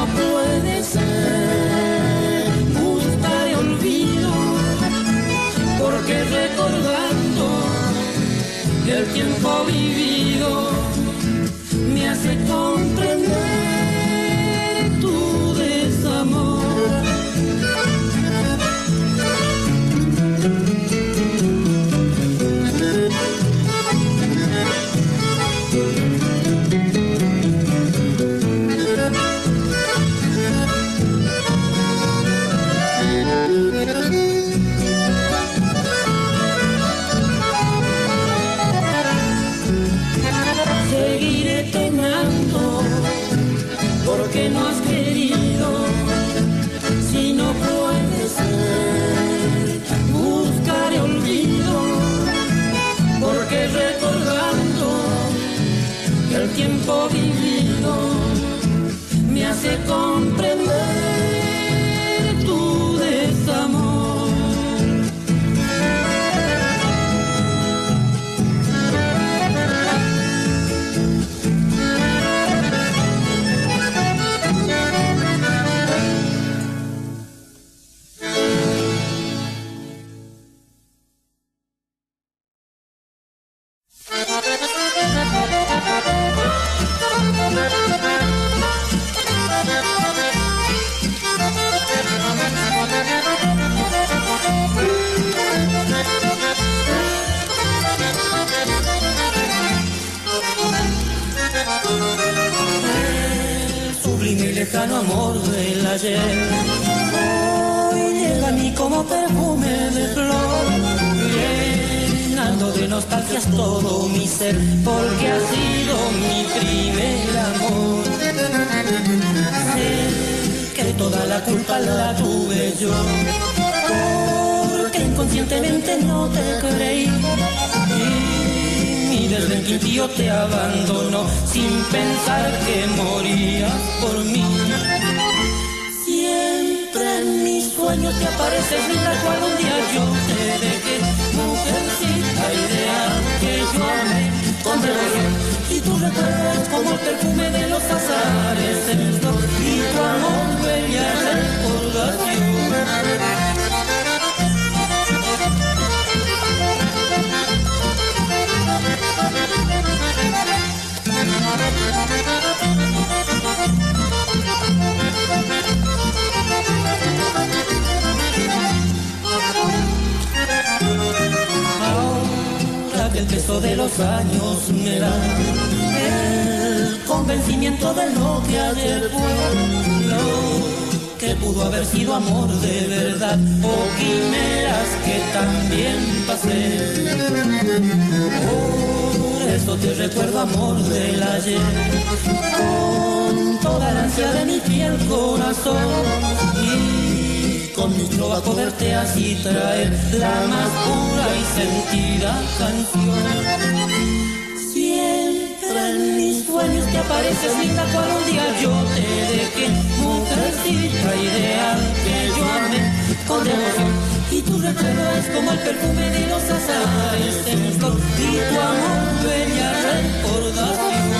No puede ser gustar el olvido, porque recordando el tiempo vivido me hace con. tiempo vivido me hace comprender nostalgia es todo mi ser, porque ha sido mi primer amor. Sé que toda la culpa la tuve yo, porque inconscientemente no te creí. Y mi desventío te abandonó sin pensar que morías por mí. Siempre en mis sueños te apareces, linda cual un día yo te dejé, mujercita. Y tú recuerdas como el perfume de los azares en flor y tu amor bella recordación. Ahora que de los años me da el convencimiento de lo que ayer fue, lo que pudo haber sido amor de verdad o quimeras que también pasé. Por eso te recuerdo amor del ayer, con toda la ansia de mi fiel corazón con mi trova poderte así traer la más pura y sentida canción. Sueños te apareces linda cual un día yo te dejé, mujercita ideal que yo amé con devoción. Y tu recuerdo es como el perfume de los azares en flor y tu amor bella recordación.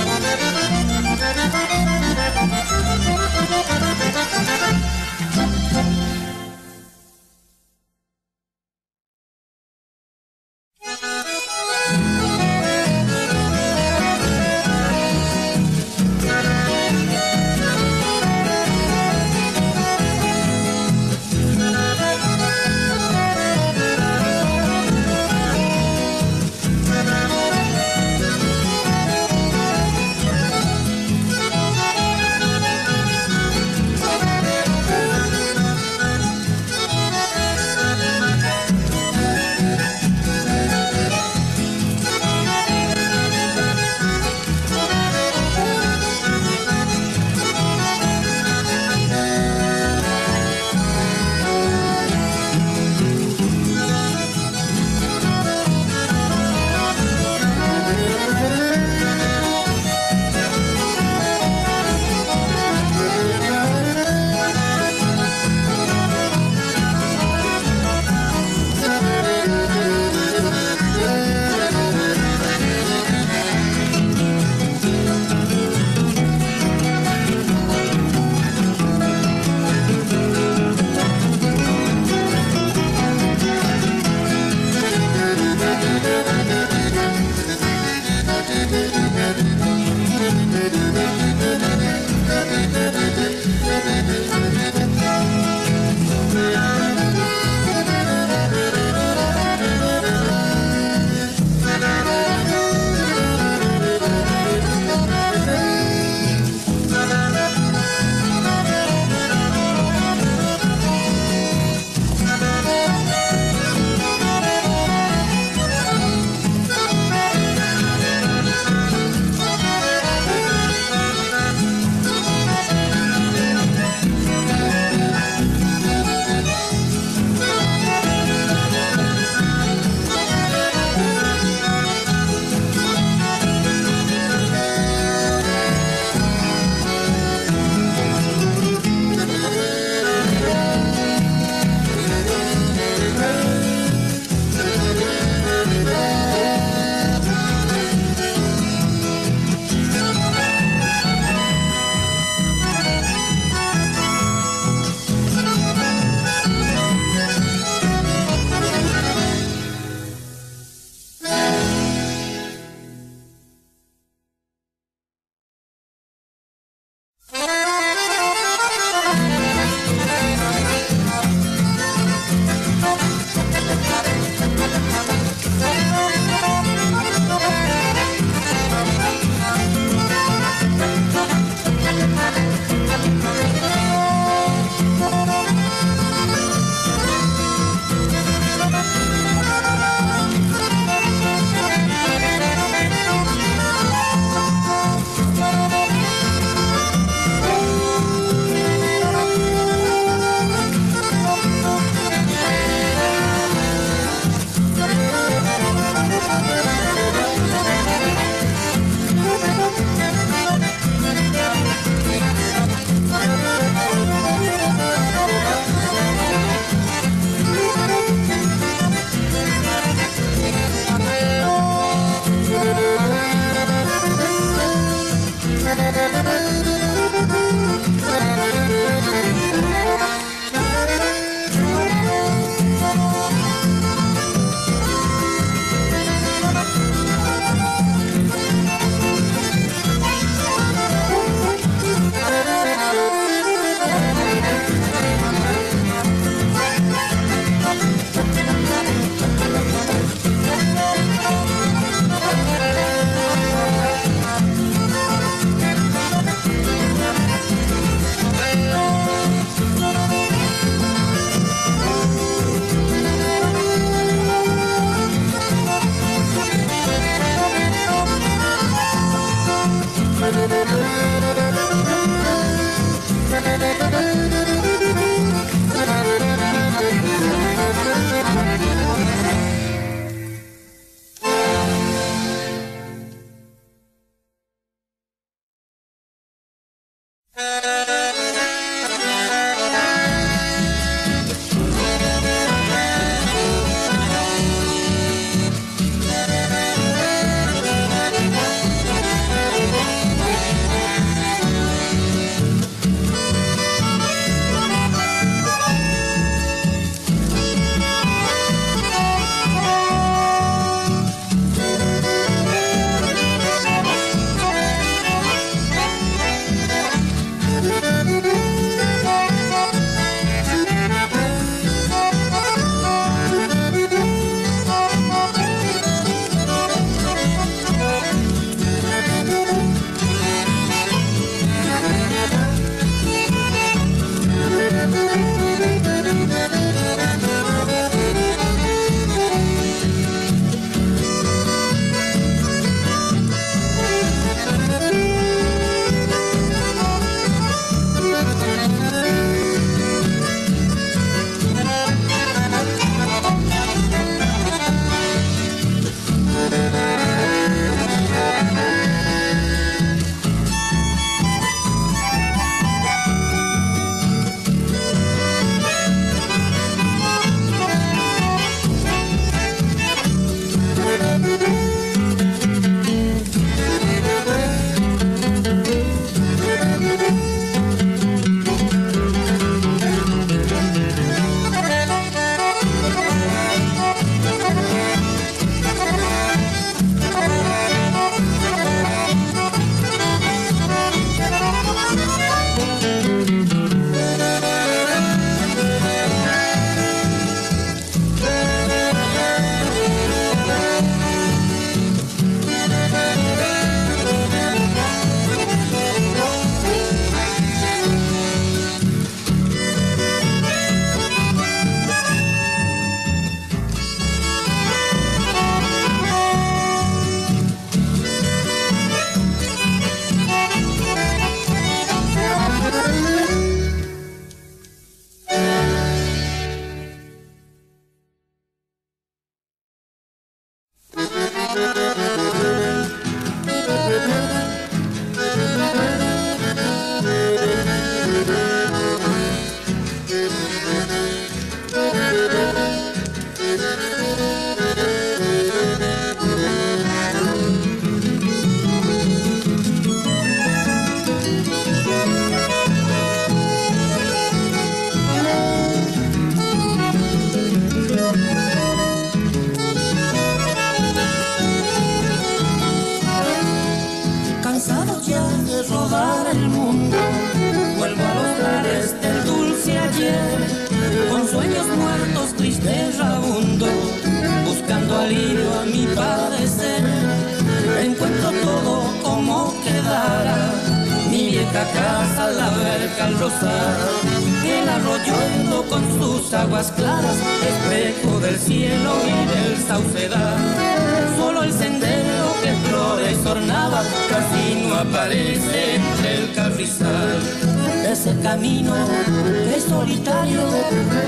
MUZIEK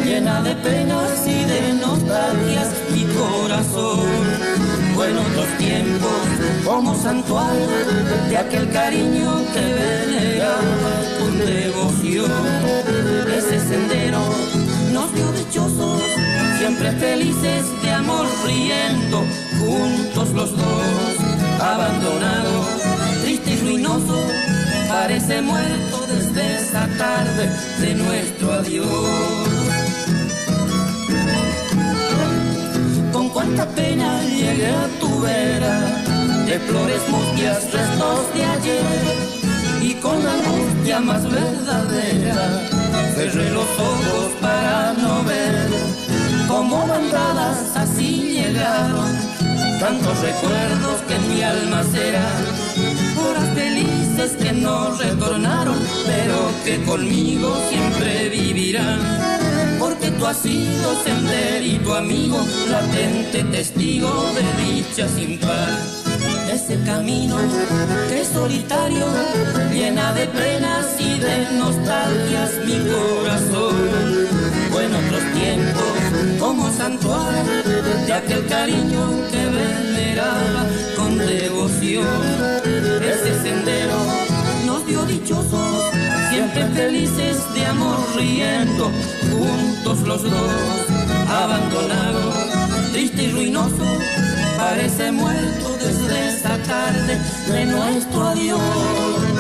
Llena de penas y de nostalgias mi corazón en otros tiempos como santuario de aquel cariño que veneraba con devoción. Ese sendero nos dio dichosos, siempre felices de amor riendo, juntos los dos, abandonado, triste y ruinoso, parece muerto desde esa tarde de nuestro adiós. cuánta pena llegué a tu vera, de flores mustias, restos de ayer, y con la angustia más verdadera, cerré los ojos para no ver, como bandadas así llegaron, tantos recuerdos que en mi alma serán, horas felices que no retornaron, pero que conmigo siempre vivirán porque tú has sido senderito amigo, latente testigo de dicha sin par. Ese camino que es solitario, llena de penas y de nostalgias mi corazón. Bueno, otros tiempos como santuario de aquel cariño que veneraba con devoción. Ese sendero nos dichosos siempre felices de amor riendo, juntos los dos, abandonado, triste y ruinoso, parece muerto desde esta tarde de nuestro adiós.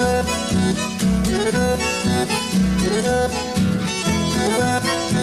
Thank you.